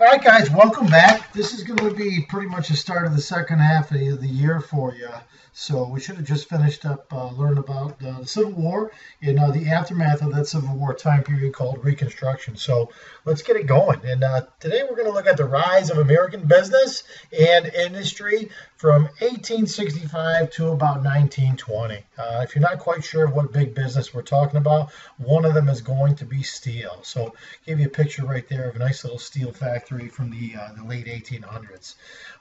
All right, guys, welcome back. This is going to be pretty much the start of the second half of the year for you. So we should have just finished up uh, learning about uh, the Civil War and uh, the aftermath of that Civil War time period called Reconstruction. So let's get it going. And uh, today we're going to look at the rise of American business and industry from 1865 to about 1920. Uh, if you're not quite sure what big business we're talking about, one of them is going to be steel. So give you a picture right there of a nice little steel factory from the, uh, the late 1800s.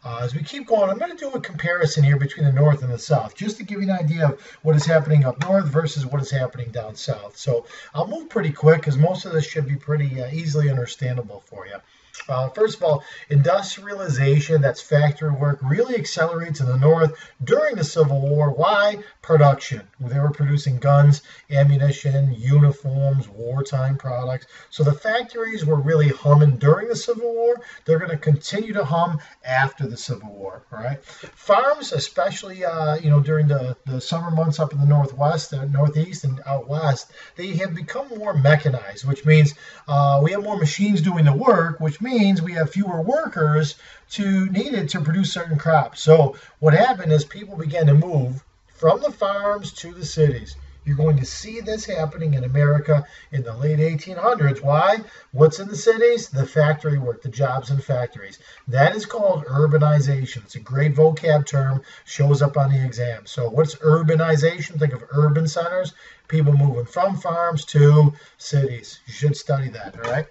Uh, as we keep going, I'm going to do a comparison here between the North and the South, just to give you an idea of what is happening up north versus what is happening down south. So I'll move pretty quick because most of this should be pretty uh, easily understandable for you. Uh, first of all, industrialization, that's factory work, really accelerates in the North during the Civil War. Why? Production. They were producing guns, ammunition, uniforms, wartime products. So the factories were really humming during the Civil War. They're going to continue to hum after the Civil War. All right. Farms, especially uh, you know during the, the summer months up in the Northwest, the Northeast, and out west, they have become more mechanized, which means uh, we have more machines doing the work, which means we have fewer workers to needed to produce certain crops. So what happened is people began to move from the farms to the cities. You're going to see this happening in America in the late 1800s. Why? What's in the cities? The factory work, the jobs in factories. That is called urbanization. It's a great vocab term, shows up on the exam. So, what's urbanization? Think of urban centers, people moving from farms to cities. You should study that, all right?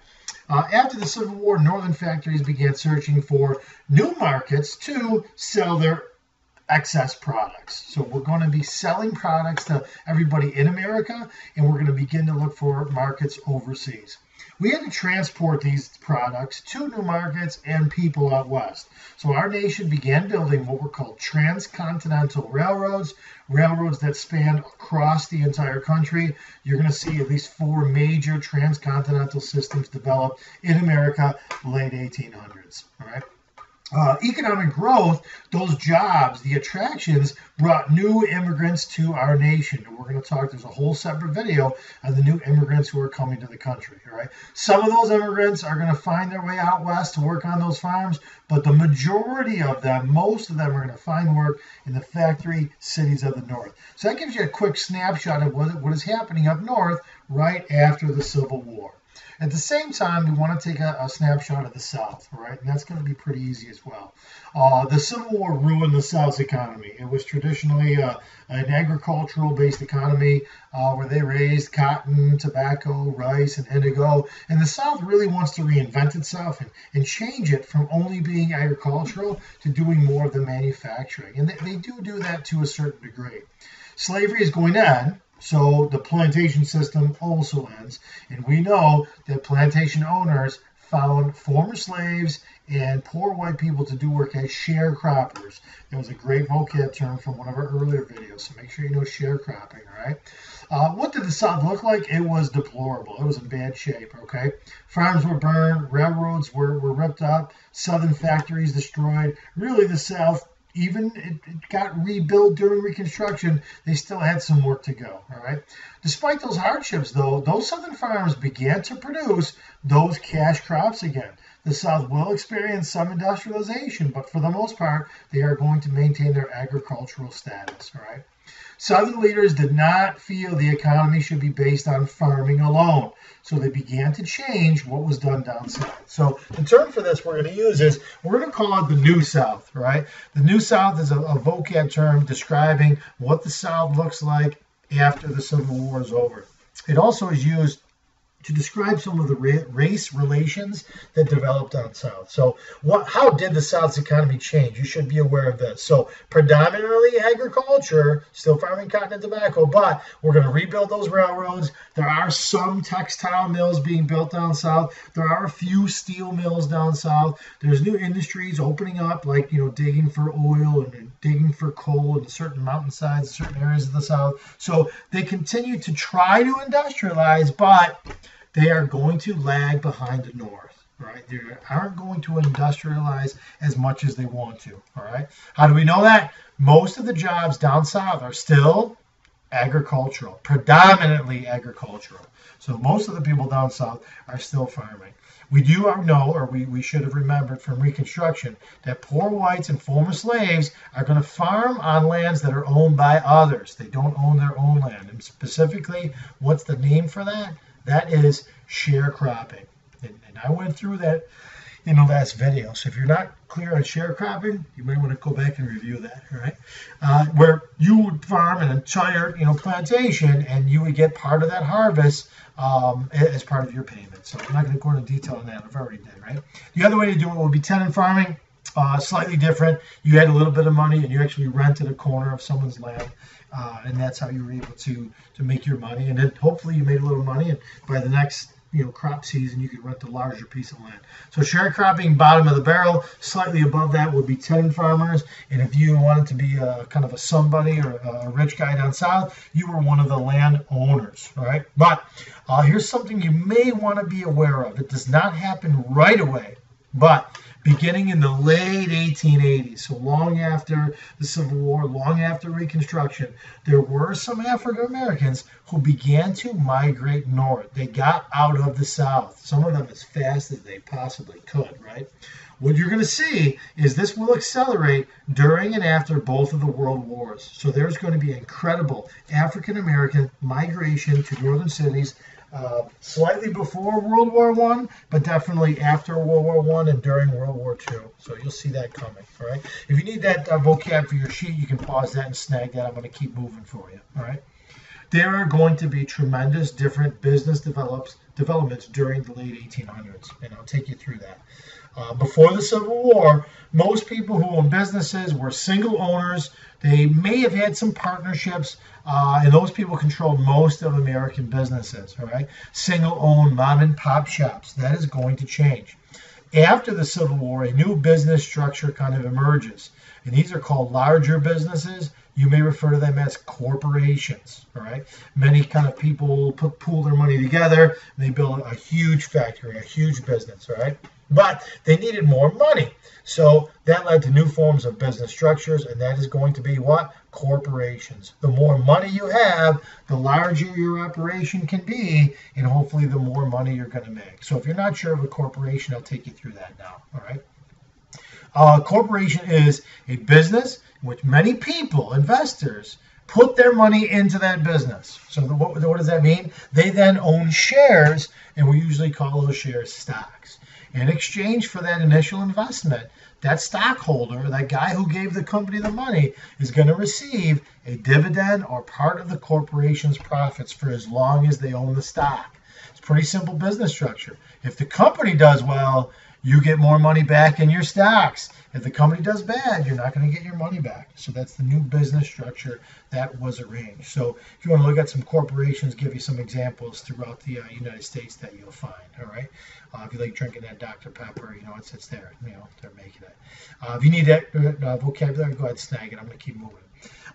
Uh, after the Civil War, northern factories began searching for new markets to sell their excess products. So we're going to be selling products to everybody in America, and we're going to begin to look for markets overseas. We had to transport these products to new markets and people out west. So our nation began building what were called transcontinental railroads, railroads that spanned across the entire country. You're going to see at least four major transcontinental systems developed in America late 1800s. All right uh, economic growth, those jobs, the attractions brought new immigrants to our nation. And we're going to talk, there's a whole separate video of the new immigrants who are coming to the country. All right. Some of those immigrants are going to find their way out west to work on those farms, but the majority of them, most of them, are going to find work in the factory cities of the north. So that gives you a quick snapshot of what, what is happening up north right after the Civil War. At the same time, we want to take a, a snapshot of the South, right? And that's going to be pretty easy as well. Uh, the Civil War ruined the South's economy. It was traditionally uh, an agricultural based economy uh, where they raised cotton, tobacco, rice, and indigo. And the South really wants to reinvent itself and, and change it from only being agricultural to doing more of the manufacturing. And they, they do do that to a certain degree. Slavery is going to end so the plantation system also ends. And we know that plantation owners found former slaves and poor white people to do work as sharecroppers. That was a great vocab term from one of our earlier videos, so make sure you know sharecropping, right? Uh, what did the South look like? It was deplorable. It was in bad shape, okay? Farms were burned, railroads were, were ripped up, southern factories destroyed. Really, the South even it, it, got rebuilt during Reconstruction, they still had some work to go. All right. Despite those hardships, though, those southern farmers began to produce those cash crops again. The South will experience some industrialization, but for the most part, they are going to maintain their agricultural status. All right. Southern leaders did not feel the economy should be based on farming alone. So they began to change what was done down south. So the term for this we're going to use is we're going to call it the New South, right? The New South is a, a vocab term describing what the South looks like after the Civil War is over. It also is used to describe some of the race relations that developed down south. So, what, how did the South's economy change? You should be aware of this. So, predominantly agriculture, still farming cotton and tobacco, but we're going to rebuild those railroads. There are some textile mills being built down south. There are a few steel mills down south. There's new industries opening up, like you know, digging for oil and digging for coal in certain mountainsides, certain areas of the south. So they continue to try to industrialize, but they are going to lag behind the North. Right? They aren't going to industrialize as much as they want to. All right. How do we know that? Most of the jobs down south are still agricultural, predominantly agricultural. So most of the people down south are still farming. We do know, or we, we should have remembered from Reconstruction, that poor whites and former slaves are going to farm on lands that are owned by others. They don't own their own land. And specifically, what's the name for that? That is sharecropping. And, and I went through that in the last video. So if you're not clear on sharecropping, you might want to go back and review that. All right, uh, where you would farm an entire you know plantation and you would get part of that harvest um, as part of your payment. So I'm not going to go into detail on that. I've already did. Right. The other way to do it would be tenant farming. Uh, slightly different. You had a little bit of money and you actually rented a corner of someone's land. Uh, and that's how you were able to to make your money. And then hopefully you made a little money, and by the next you know crop season you could rent a larger piece of land so sharecropping bottom of the barrel slightly above that would be tenant farmers and if you wanted to be a kind of a somebody or a rich guy down south you were one of the land owners right but uh, here's something you may want to be aware of it does not happen right away but beginning in the late 1880s, so long after the Civil War, long after Reconstruction, there were some African Americans who began to migrate north. They got out of the South, some of them as fast as they possibly could, right? What you're going to see is this will accelerate during and after both of the world wars. So there's going to be incredible African American migration to northern cities uh, slightly before World War One, but definitely after World War One and during World War Two. So you'll see that coming. All right. If you need that uh, vocab for your sheet, you can pause that and snag that. I'm going to keep moving for you. All right. There are going to be tremendous different business develops developments during the late 1800s, and I'll take you through that. Uh, before the Civil War, most people who owned businesses were single owners. They may have had some partnerships, uh, and those people controlled most of American businesses. All right, single owned mom and pop shops. That is going to change. After the Civil War, a new business structure kind of emerges, and these are called larger businesses. You may refer to them as corporations. All right, many kind of people put pool their money together. And they build a huge factory, a huge business. All right. But they needed more money. So that led to new forms of business structures, and that is going to be what? Corporations. The more money you have, the larger your operation can be, and hopefully the more money you're going to make. So if you're not sure of a corporation, I'll take you through that now. All right. A corporation is a business in which many people, investors, put their money into that business. So what, what does that mean? They then own shares, and we usually call those shares stocks. In exchange for that initial investment, that stockholder, that guy who gave the company the money, is going to receive a dividend or part of the corporation's profits for as long as they own the stock. It's pretty simple business structure. If the company does well, you get more money back in your stocks. If the company does bad, you're not going to get your money back. So that's the new business structure that was arranged. So if you want to look at some corporations, give you some examples throughout the uh, United States that you'll find. All right. Uh, if you like drinking that Dr. Pepper, you know, it's, it's there. You know, they're making it. Uh, if you need that uh, vocabulary, go ahead and snag it. I'm going to keep moving.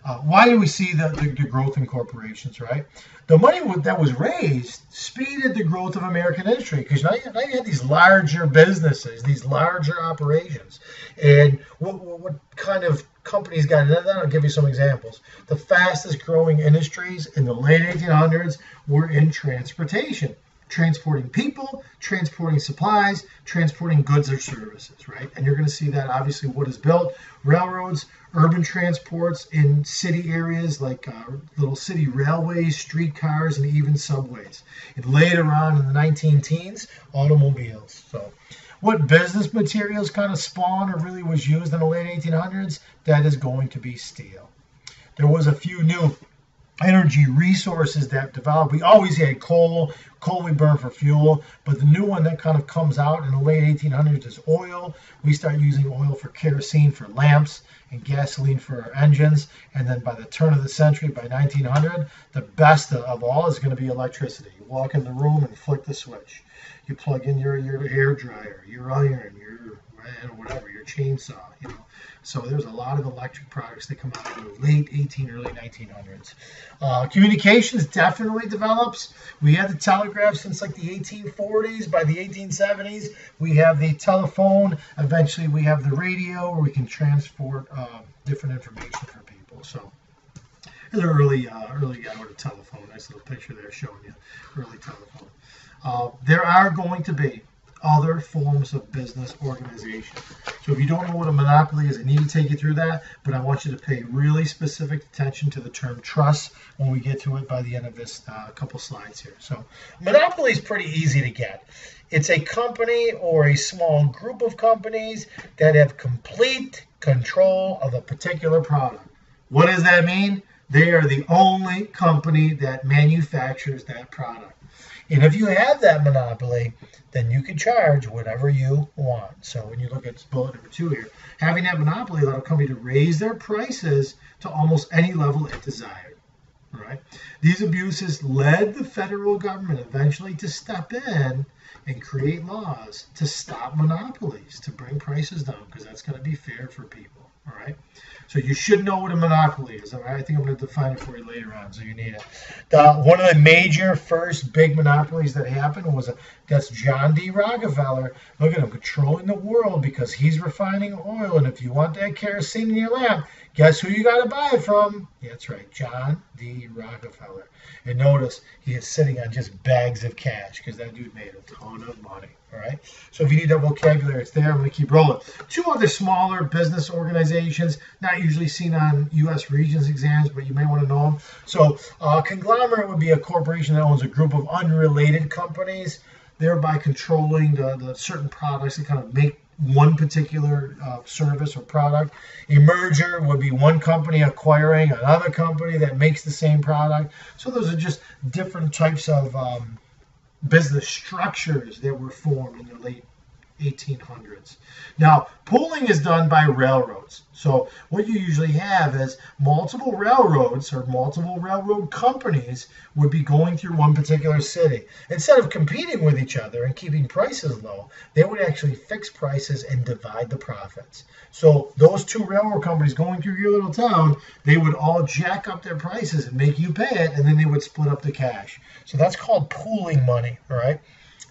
Uh, why do we see the, the, the, growth in corporations, right? The money that was raised speeded the growth of American industry because now, now, you had these larger businesses, these larger operations. And what, what, what kind of companies got into that? I'll give you some examples. The fastest growing industries in the late 1800s were in transportation transporting people, transporting supplies, transporting goods or services, right? And you're going to see that obviously what is built railroads, urban transports in city areas like uh, little city railways, streetcars, and even subways. And later on in the 19 teens, automobiles. So, what business materials kind of spawned or really was used in the late 1800s? That is going to be steel. There was a few new energy resources that developed. We always had coal. Coal we burn for fuel, but the new one that kind of comes out in the late 1800s is oil. We start using oil for kerosene for lamps and gasoline for our engines. And then by the turn of the century, by 1900, the best of all is going to be electricity. You walk in the room and flick the switch. You plug in your, your hair dryer, your iron, your whatever, your chainsaw, you know. So there's a lot of electric products that come out in the late 18, early 1900s. Uh, communications definitely develops. We had the telegraph since like the 1840s. By the 1870s, we have the telephone. Eventually, we have the radio where we can transport uh, different information for people. So an early, uh, early with telephone. Nice little picture there showing you early telephone. Uh, there are going to be other forms of business organization. So if you don't know what a monopoly is, I need to take you through that, but I want you to pay really specific attention to the term trust when we get to it by the end of this uh, couple slides here. So monopoly is pretty easy to get. It's a company or a small group of companies that have complete control of a particular product. What does that mean? They are the only company that manufactures that product. And if you have that monopoly, then you can charge whatever you want. So when you look at bullet number two here, having that monopoly allowed a company to raise their prices to almost any level it desired. Right? These abuses led the federal government eventually to step in and create laws to stop monopolies, to bring prices down, because that's going to be fair for people. All right. So you should know what a monopoly is. I think I'm going to define it for you later on, so you need it. The, one of the major first big monopolies that happened was a, that's John D. Rockefeller. Look at him controlling the world because he's refining oil. And if you want that kerosene in your lamp, guess who you got to buy it from? That's right, John D. Rockefeller. And notice he is sitting on just bags of cash because that dude made a ton of money. All right. So if you need that vocabulary, it's there. I'm going to keep rolling. Two other smaller business organizations, not usually seen on U.S. Regents exams, but you may want to know them. So uh, conglomerate would be a corporation that owns a group of unrelated companies, thereby controlling the, the certain products that kind of make one particular uh, service or product. A merger would be one company acquiring another company that makes the same product. So those are just different types of um, business structures that were formed in the late 1800s. Now, pooling is done by railroads. So, what you usually have is multiple railroads or multiple railroad companies would be going through one particular city. Instead of competing with each other and keeping prices low, they would actually fix prices and divide the profits. So, those two railroad companies going through your little town, they would all jack up their prices and make you pay it, and then they would split up the cash. So, that's called pooling money, all right?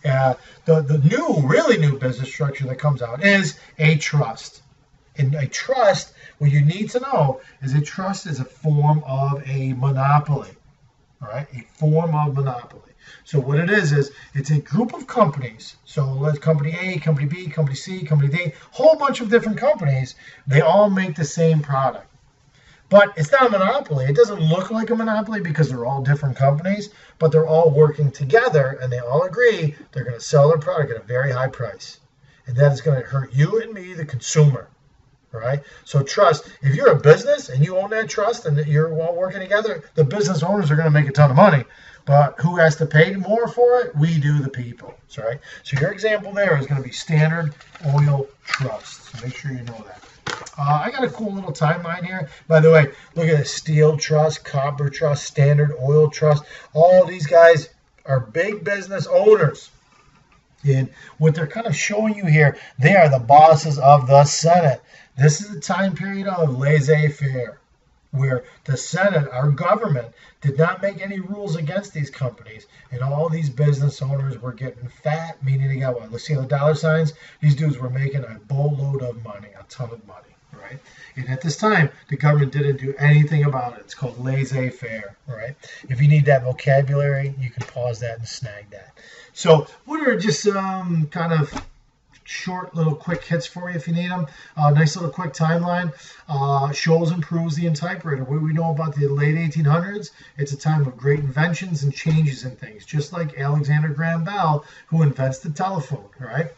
Uh, the, the new, really new business structure that comes out is a trust. And a trust, what you need to know is a trust is a form of a monopoly. All right, a form of monopoly. So what it is is it's a group of companies. So let's company A, company B, company C, company D, whole bunch of different companies. They all make the same product. But it's not a monopoly. It doesn't look like a monopoly because they're all different companies, but they're all working together and they all agree they're going to sell their product at a very high price. And that is going to hurt you and me, the consumer. Right? So trust, if you're a business and you own that trust and you're all working together, the business owners are going to make a ton of money. But who has to pay more for it? We do, the people. Right? So your example there is going to be Standard Oil Trust. So make sure you know that. Uh, I got a cool little timeline here. By the way, look at the Steel Trust, Copper Trust, Standard Oil Trust. All these guys are big business owners. And what they're kind of showing you here, they are the bosses of the Senate. This is the time period of laissez faire, where the Senate, our government, did not make any rules against these companies. And all these business owners were getting fat, meaning they got what? Let's see the dollar signs. These dudes were making a boatload of money, a ton of money right? And at this time, the government didn't do anything about it. It's called laissez-faire, right? If you need that vocabulary, you can pause that and snag that. So, what are just um, kind of short little quick hits for you if you need them. Uh, nice little quick timeline. Uh, shows and proves the typewriter. We know about the late 1800s, it's a time of great inventions and changes in things, just like Alexander Graham Bell, who invents the telephone, right?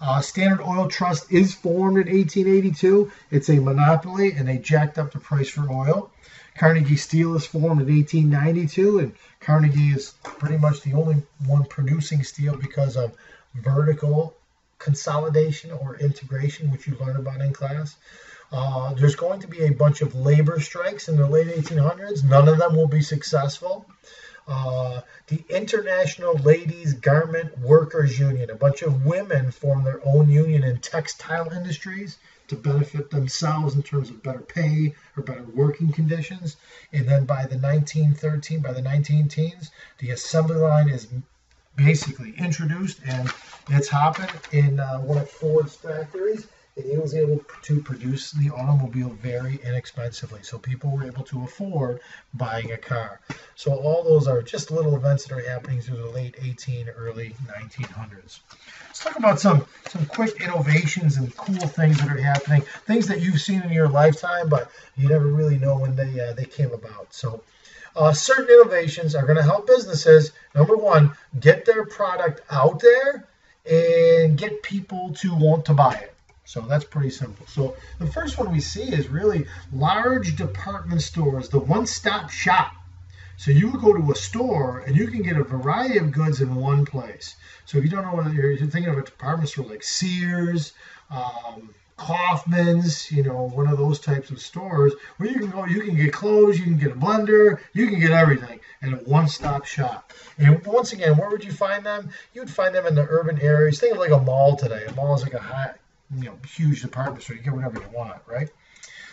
Uh, Standard Oil Trust is formed in 1882. It's a monopoly, and they jacked up the price for oil. Carnegie Steel is formed in 1892, and Carnegie is pretty much the only one producing steel because of vertical consolidation or integration, which you learn about in class. Uh, there's going to be a bunch of labor strikes in the late 1800s. None of them will be successful. Uh, the International Ladies Garment Workers Union, a bunch of women form their own union in textile industries to benefit themselves in terms of better pay or better working conditions. And then by the 1913, by the 19 teens, the assembly line is basically introduced and it's happened in uh, one of Ford's factories and he was able to produce the automobile very inexpensively. So people were able to afford buying a car. So all those are just little events that are happening through the late 18, early 1900s. Let's talk about some some quick innovations and cool things that are happening, things that you've seen in your lifetime, but you never really know when they uh, they came about. So. Uh, certain innovations are going to help businesses. Number one, get their product out there and get people to want to buy it. So that's pretty simple. So the first one we see is really large department stores, the one-stop shop. So you would go to a store and you can get a variety of goods in one place. So if you don't know what you're, you're thinking of a department store like Sears, um, Kaufmann's, you know, one of those types of stores where you can go, you can get clothes, you can get a blender, you can get everything in a one-stop shop. And once again, where would you find them? You would find them in the urban areas. Think of like a mall today. A mall is like a high, you know, huge department store. You get whatever you want, right?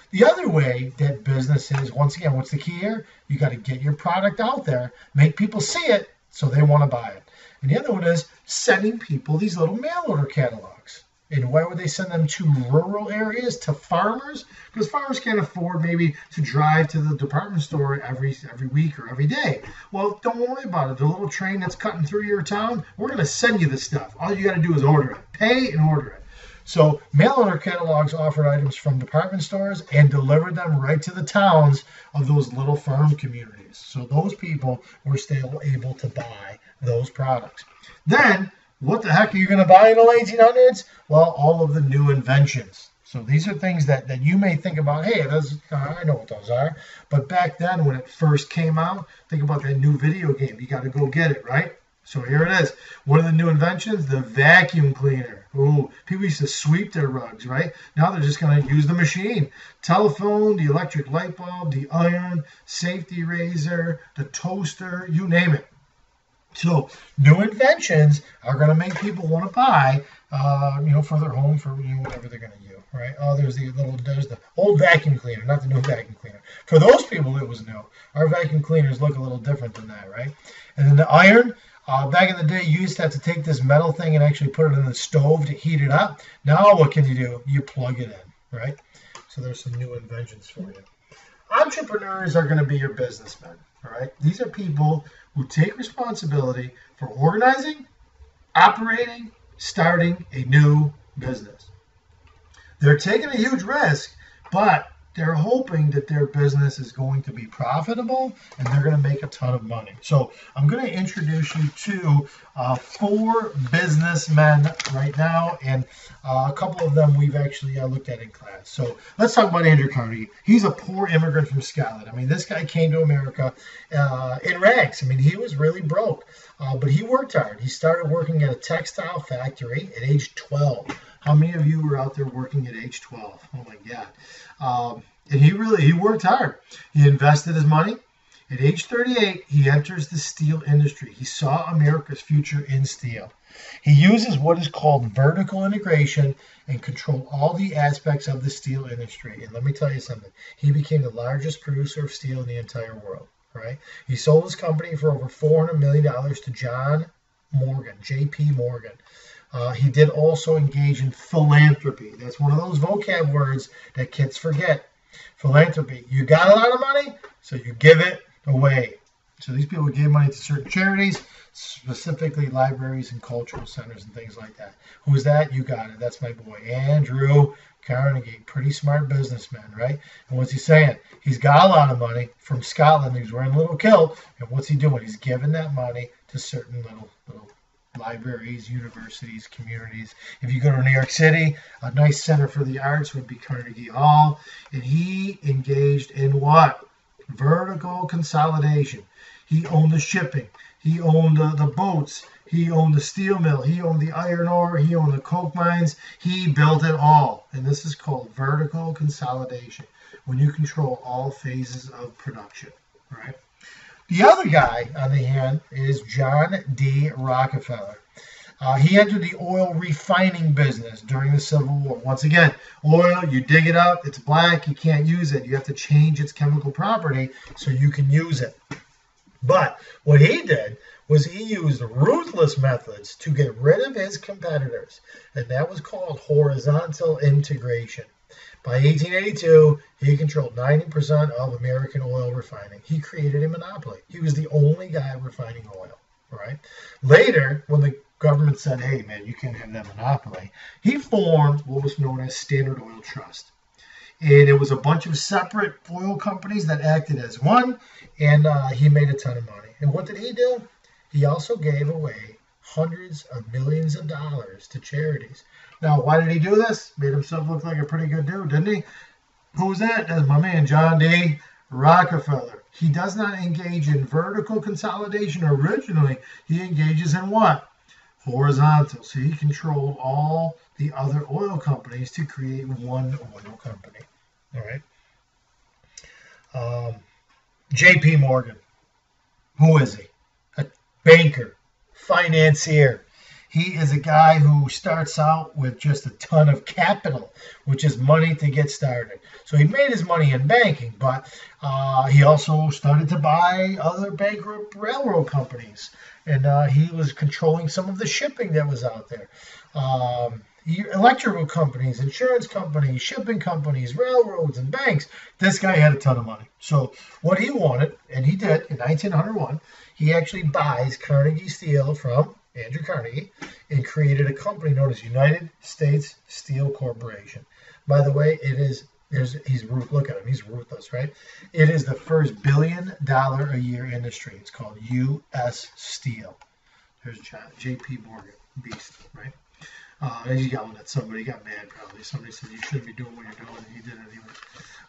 The other way that business is, once again, what's the key here? You got to get your product out there, make people see it so they want to buy it. And the other one is sending people these little mail order catalogs. And why would they send them to rural areas, to farmers? Because farmers can't afford maybe to drive to the department store every every week or every day. Well, don't worry about it. The little train that's cutting through your town, we're going to send you the stuff. All you got to do is order it, pay and order it. So mail order catalogs offered items from department stores and delivered them right to the towns of those little farm communities. So those people were still able to buy those products. Then, what the heck are you going to buy in the 1800s? Well, all of the new inventions. So these are things that, that you may think about, hey, those, uh, I know what those are. But back then, when it first came out, think about that new video game. You got to go get it, right? So here it is. One of the new inventions, the vacuum cleaner. Ooh, people used to sweep their rugs, right? Now they're just going to use the machine. Telephone, the electric light bulb, the iron, safety razor, the toaster, you name it. So new inventions are going to make people want to buy, uh, you know, for their home, for you know, whatever they're going to use, right? Oh, there's the little, there's the old vacuum cleaner, not the new vacuum cleaner. For those people, it was new. Our vacuum cleaners look a little different than that, right? And then the iron, uh, back in the day, you used to have to take this metal thing and actually put it in the stove to heat it up. Now, what can you do? You plug it in, right? So there's some new inventions for you. Entrepreneurs are going to be your businessmen, all right? These are people who take responsibility for organizing, operating, starting a new business. They're taking a huge risk, but they're hoping that their business is going to be profitable and they're going to make a ton of money. So I'm going to introduce you to uh, four businessmen right now, and uh, a couple of them we've actually uh, looked at in class. So let's talk about Andrew Carnegie. He's a poor immigrant from Scotland. I mean, this guy came to America uh, in rags. I mean, he was really broke, uh, but he worked hard. He started working at a textile factory at age 12. How many of you were out there working at age 12? Oh my God. Um, and he really, he worked hard. He invested his money. At age 38, he enters the steel industry. He saw America's future in steel. He uses what is called vertical integration and control all the aspects of the steel industry. And let me tell you something. He became the largest producer of steel in the entire world. Right? He sold his company for over 400 million dollars to John Morgan, J.P. Morgan. Uh, he did also engage in philanthropy. That's one of those vocab words that kids forget. Philanthropy. You got a lot of money, so you give it away. So these people gave money to certain charities, specifically libraries and cultural centers and things like that. Who's that? You got it. That's my boy, Andrew Carnegie. Pretty smart businessman, right? And what's he saying? He's got a lot of money from Scotland. He's wearing a little kilt. And what's he doing? He's giving that money to certain little little libraries, universities, communities. If you go to New York City, a nice center for the arts would be Carnegie Hall. And he engaged in what? Vertical consolidation. He owned the shipping. He owned the, the boats. He owned the steel mill. He owned the iron ore. He owned the coke mines. He built it all. And this is called vertical consolidation when you control all phases of production, right? The other guy, on the hand, is John D. Rockefeller. Uh, he entered the oil refining business during the Civil War. Once again, oil, you dig it up, it's black, you can't use it. You have to change its chemical property so you can use it. But what he did was he used ruthless methods to get rid of his competitors, and that was called horizontal integration. By 1882, he controlled 90% of American oil refining. He created a monopoly. He was the only guy refining oil. Right. Later, when the government said, "Hey, man, you can't have that monopoly," he formed what was known as Standard Oil Trust and it was a bunch of separate oil companies that acted as one, and uh, he made a ton of money. And what did he do? He also gave away hundreds of millions of dollars to charities. Now, why did he do this? Made himself look like a pretty good dude, didn't he? Who's that? That's my man, John D. Rockefeller. He does not engage in vertical consolidation originally. He engages in what? Horizontal. So he controlled all the other oil companies to create one oil company. All right. Um, J.P. Morgan. Who is he? A banker, financier. He is a guy who starts out with just a ton of capital, which is money to get started. So he made his money in banking, but uh, he also started to buy other bankrupt railroad companies. And uh, he was controlling some of the shipping that was out there. Um, electrical companies, insurance companies, shipping companies, railroads, and banks. This guy had a ton of money. So what he wanted, and he did in 1901, he actually buys Carnegie Steel from Andrew Carnegie and created a company known as United States Steel Corporation. By the way, it is he's look at him he's ruthless right it is the first billion dollar a year industry it's called U.S. Steel there's J.P. Morgan beast right uh, he's yelling at somebody. He got mad probably. Somebody said you shouldn't be doing what you're doing. And he did anyway.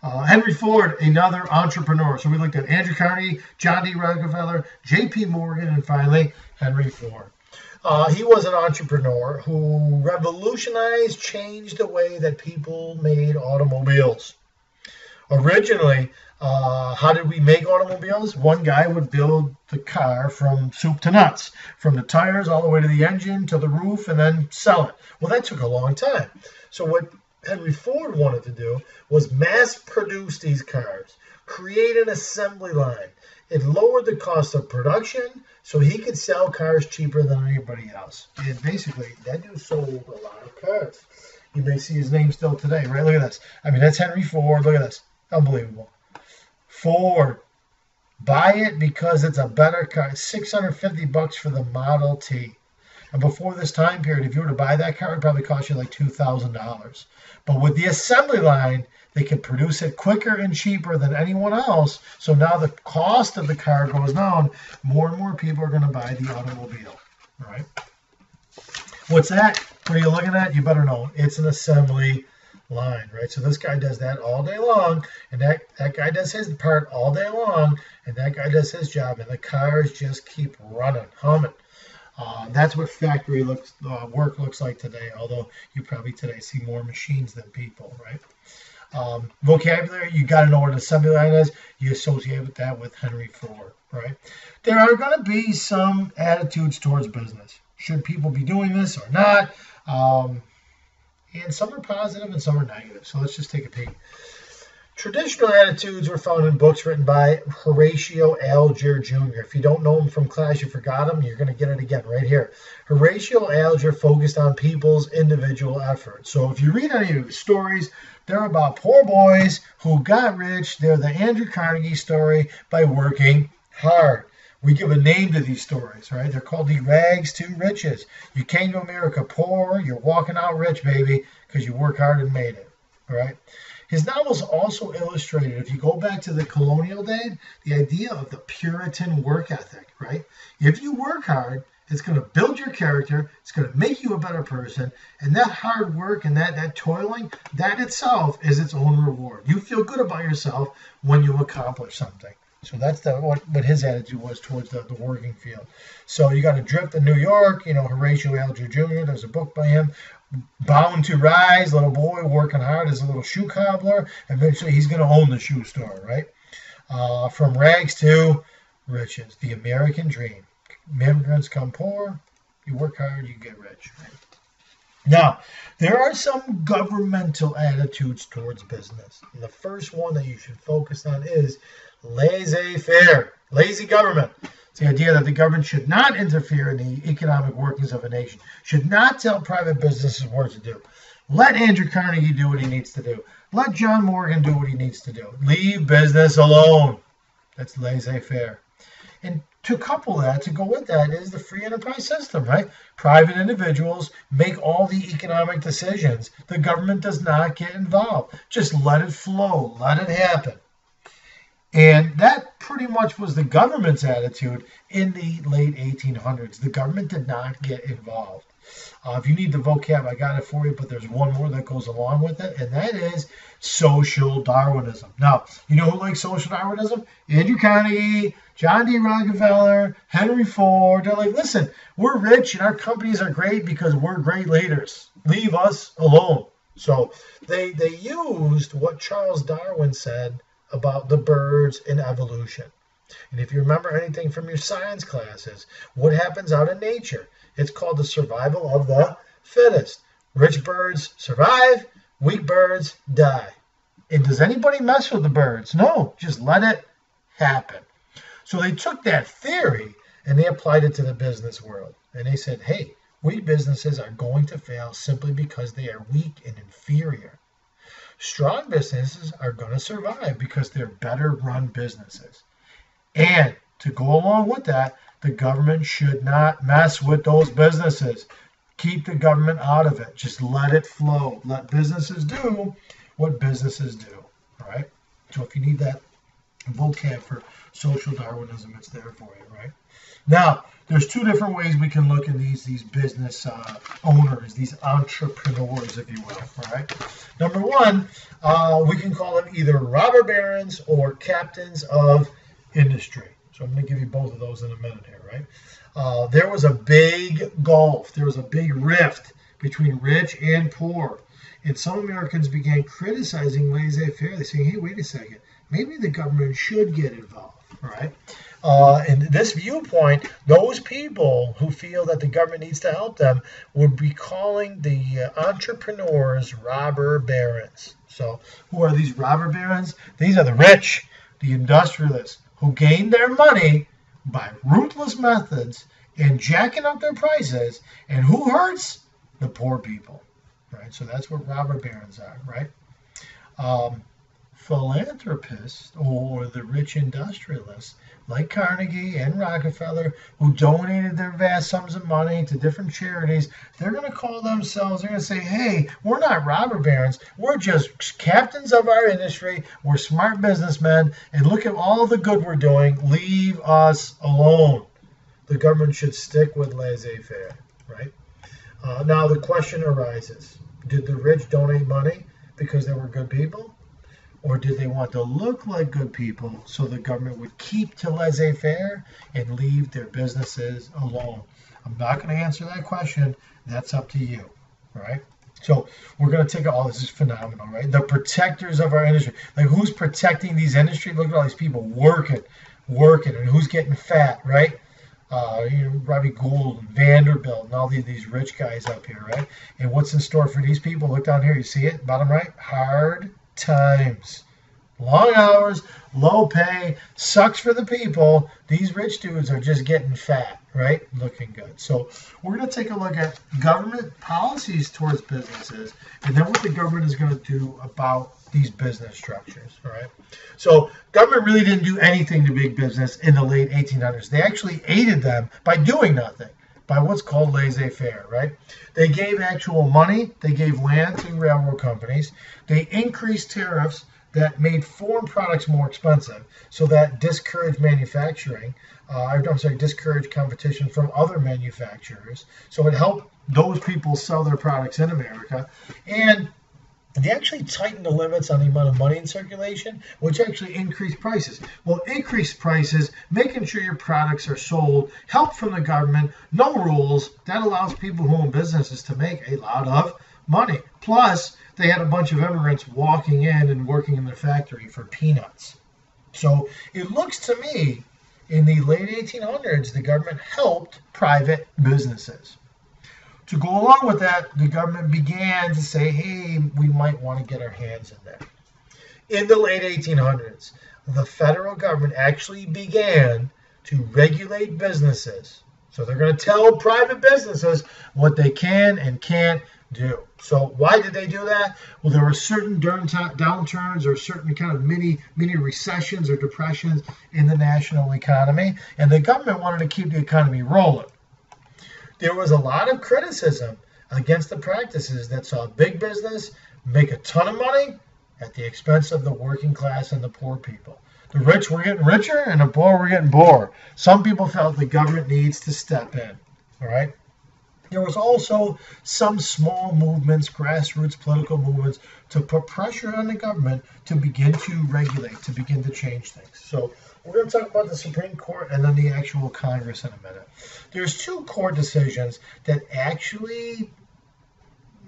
Uh, Henry Ford, another entrepreneur. So we looked at Andrew Carnegie, John D. Rockefeller, J.P. Morgan, and finally Henry Ford. Uh, he was an entrepreneur who revolutionized, changed the way that people made automobiles. Originally, uh, how did we make automobiles? One guy would build the car from soup to nuts, from the tires all the way to the engine to the roof, and then sell it. Well, that took a long time. So, what Henry Ford wanted to do was mass produce these cars, create an assembly line. It lowered the cost of production so he could sell cars cheaper than anybody else. And basically, that dude sold a lot of cars. You may see his name still today, right? Look at this. I mean, that's Henry Ford. Look at this. Unbelievable. Ford. Buy it because it's a better car. 650 bucks for the Model T. And before this time period, if you were to buy that car, it would probably cost you like $2,000. But with the assembly line, they can produce it quicker and cheaper than anyone else. So now the cost of the car goes down. More and more people are going to buy the automobile. All right. What's that? What are you looking at? You better know. It's an assembly line, right? So this guy does that all day long, and that, that guy does his part all day long, and that guy does his job, and the cars just keep running, humming. Uh, that's what factory looks uh, work looks like today. Although you probably today see more machines than people, right? Um, vocabulary, you got to know what an assembly line is. You associate with that with Henry Ford, right? There are going to be some attitudes towards business. Should people be doing this or not? Um, and some are positive and some are negative. So let's just take a peek. Traditional attitudes were found in books written by Horatio Alger Jr. If you don't know him from class, you forgot him, you're going to get it again right here. Horatio Alger focused on people's individual efforts. So if you read any of his stories, they're about poor boys who got rich. They're the Andrew Carnegie story by working hard we give a name to these stories, right? They're called the rags to riches. You came to America poor, you're walking out rich, baby, because you work hard and made it, right? His novels also illustrated, if you go back to the colonial day, the idea of the Puritan work ethic, right? If you work hard, it's going to build your character, it's going to make you a better person, and that hard work and that, that toiling, that itself is its own reward. You feel good about yourself when you accomplish something. So that's the what, what his attitude was towards the, the working field. So you got to drift in New York. You know, Horatio Alger Jr. There's a book by him, Bound to Rise. Little boy working hard as a little shoe cobbler. Eventually, he's going to own the shoe store, right? Uh, from rags to riches, the American dream. Immigrants come poor. You work hard, you get rich. Now, there are some governmental attitudes towards business. And the first one that you should focus on is laissez faire, lazy government. It's the idea that the government should not interfere in the economic workings of a nation, should not tell private businesses what to do. Let Andrew Carnegie do what he needs to do. Let John Morgan do what he needs to do. Leave business alone. That's laissez faire. And to couple that, to go with that, is the free enterprise system, right? Private individuals make all the economic decisions. The government does not get involved. Just let it flow, let it happen. And that pretty much was the government's attitude in the late 1800s. The government did not get involved. Uh, if you need the vocab, I got it for you, but there's one more that goes along with it, and that is social Darwinism. Now, you know who likes social Darwinism? Andrew Carnegie, John D. Rockefeller, Henry Ford. They're like, listen, we're rich and our companies are great because we're great leaders. Leave us alone. So they they used what Charles Darwin said about the birds and evolution. And if you remember anything from your science classes, what happens out in nature? It's called the survival of the fittest. Rich birds survive, weak birds die. And does anybody mess with the birds? No, just let it happen. So they took that theory and they applied it to the business world. And they said, hey, weak businesses are going to fail simply because they are weak and inferior. Strong businesses are going to survive because they're better run businesses. And to go along with that, the government should not mess with those businesses. Keep the government out of it. Just let it flow. Let businesses do what businesses do. All right. So if you need that vocab for social Darwinism, it's there for you, right? Now, there's two different ways we can look at these these business uh, owners, these entrepreneurs, if you will. Right. Number one, uh, we can call them either robber barons or captains of industry. So I'm going to give you both of those in a minute here, right? Uh, there was a big gulf. There was a big rift between rich and poor. And some Americans began criticizing laissez-faire. They saying, "Hey, wait a second. Maybe the government should get involved." Right? Uh, in this viewpoint, those people who feel that the government needs to help them would be calling the uh, entrepreneurs robber barons. So, who are these robber barons? These are the rich, the industrialists who gain their money by ruthless methods and jacking up their prices. And who hurts? The poor people. Right? So that's what robber barons are, right? Um, philanthropists or the rich industrialists like Carnegie and Rockefeller, who donated their vast sums of money to different charities, they're going to call themselves, they're going to say, hey, we're not robber barons. We're just captains of our industry. We're smart businessmen. And look at all the good we're doing. Leave us alone. The government should stick with laissez faire, right? Uh, now, the question arises did the rich donate money because they were good people? Or did they want to look like good people so the government would keep to laissez faire and leave their businesses alone? I'm not going to answer that question. That's up to you. All right. So we're going to take all oh, this is phenomenal, right? The protectors of our industry. Like who's protecting these industries? Look at all these people working, working, and who's getting fat, right? Uh, you know, Robbie Gould and Vanderbilt and all these, these rich guys up here, right? And what's in store for these people? Look down here. You see it? Bottom right? Hard times. Long hours, low pay, sucks for the people. These rich dudes are just getting fat, right? Looking good. So we're going to take a look at government policies towards businesses and then what the government is going to do about these business structures, all right? So government really didn't do anything to big business in the late 1800s. They actually aided them by doing nothing by what's called laissez-faire, right? They gave actual money, they gave land to railroad companies, they increased tariffs that made foreign products more expensive, so that discouraged manufacturing. Uh, I'm sorry, discouraged competition from other manufacturers. So it helped those people sell their products in America, and they actually tightened the limits on the amount of money in circulation, which actually increased prices. Well, increased prices, making sure your products are sold, help from the government, no rules. That allows people who own businesses to make a lot of money. Plus, they had a bunch of immigrants walking in and working in their factory for peanuts. So it looks to me in the late 1800s, the government helped private businesses. To go along with that, the government began to say, hey, we might want to get our hands in there. In the late 1800s, the federal government actually began to regulate businesses. So they're going to tell private businesses what they can and can't do. So why did they do that? Well, there were certain downturns or certain kind of mini mini recessions or depressions in the national economy, and the government wanted to keep the economy rolling. There was a lot of criticism against the practices that saw big business make a ton of money at the expense of the working class and the poor people. The rich were getting richer and the poor were getting poorer. Some people felt the government needs to step in. All right. There was also some small movements, grassroots political movements, to put pressure on the government to begin to regulate, to begin to change things. So we're going to talk about the Supreme Court and then the actual Congress in a minute. There's two court decisions that actually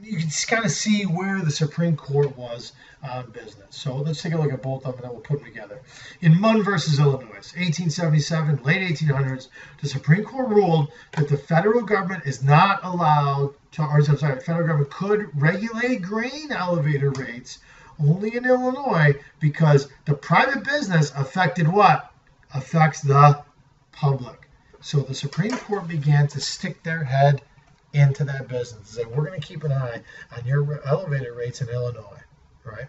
you can kind of see where the Supreme Court was on business. So let's take a look at both of them and then we'll put them together. In Munn versus Illinois, 1877, late 1800s, the Supreme Court ruled that the federal government is not allowed to, or I'm sorry, the federal government could regulate grain elevator rates only in Illinois because the private business affected what? Affects the public. So the Supreme Court began to stick their head into that business. Say, we're going to keep an eye on your elevator rates in Illinois, right?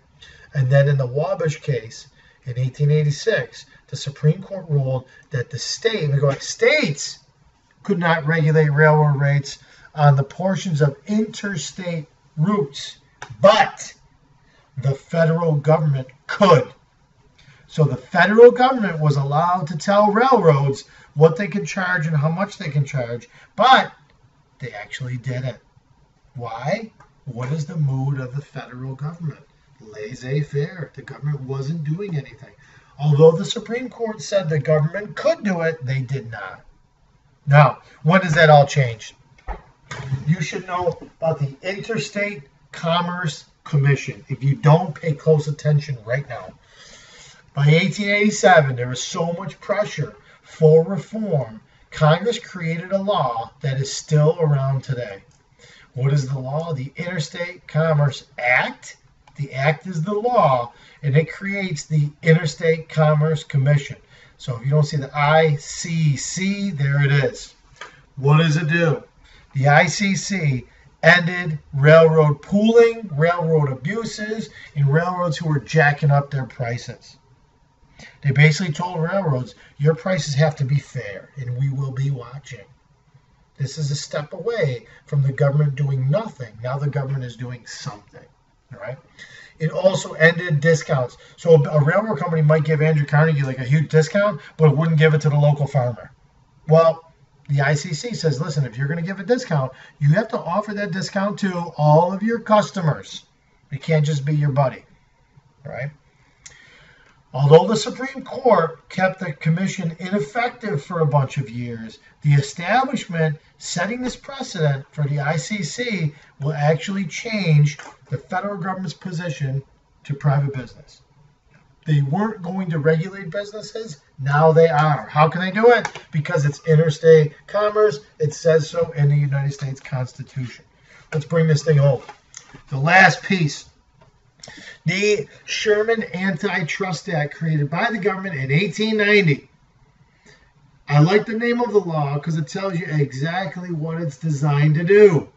And then in the Wabash case in 1886, the Supreme Court ruled that the state, we go states, could not regulate railroad rates on the portions of interstate routes, but the federal government could. So the federal government was allowed to tell railroads what they can charge and how much they can charge, but they actually did it. Why? What is the mood of the federal government? Laissez faire. The government wasn't doing anything. Although the Supreme Court said the government could do it, they did not. Now, when does that all change? You should know about the Interstate Commerce Commission if you don't pay close attention right now. By 1887, there was so much pressure for reform Congress created a law that is still around today. What is the law? The Interstate Commerce Act. The act is the law, and it creates the Interstate Commerce Commission. So if you don't see the ICC, there it is. What does it do? The ICC ended railroad pooling, railroad abuses, and railroads who were jacking up their prices. They basically told railroads, your prices have to be fair, and we will be watching. This is a step away from the government doing nothing. Now the government is doing something. All right. It also ended discounts. So a railroad company might give Andrew Carnegie like a huge discount, but it wouldn't give it to the local farmer. Well, the ICC says, listen, if you're going to give a discount, you have to offer that discount to all of your customers. It can't just be your buddy. All right. Although the Supreme Court kept the commission ineffective for a bunch of years, the establishment setting this precedent for the ICC will actually change the federal government's position to private business. They weren't going to regulate businesses. Now they are. How can they do it? Because it's interstate commerce. It says so in the United States Constitution. Let's bring this thing home. The last piece the Sherman Antitrust Act created by the government in 1890. I like the name of the law because it tells you exactly what it's designed to do.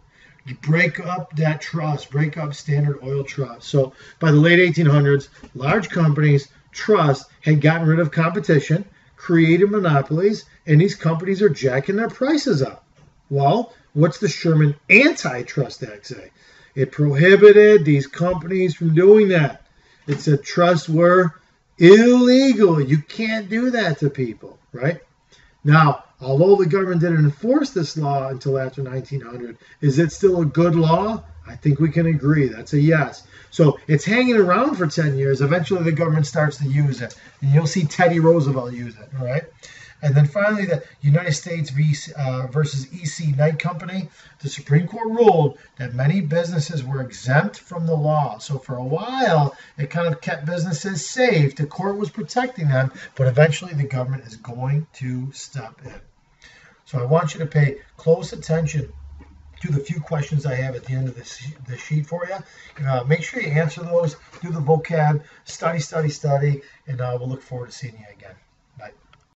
Break up that trust, break up Standard Oil Trust. So by the late 1800s, large companies, trust, had gotten rid of competition, created monopolies, and these companies are jacking their prices up. Well, what's the Sherman Antitrust Act say? It prohibited these companies from doing that. It said trusts were illegal. You can't do that to people, right? Now, although the government didn't enforce this law until after 1900, is it still a good law? I think we can agree. That's a yes. So it's hanging around for 10 years. Eventually, the government starts to use it. And you'll see Teddy Roosevelt use it, right? And then finally, the United States uh, versus EC Knight Company. The Supreme Court ruled that many businesses were exempt from the law. So for a while, it kind of kept businesses safe. The court was protecting them, but eventually the government is going to step in. So I want you to pay close attention to the few questions I have at the end of this the sheet for you. Uh, make sure you answer those, do the vocab, study, study, study, and uh, we'll look forward to seeing you again.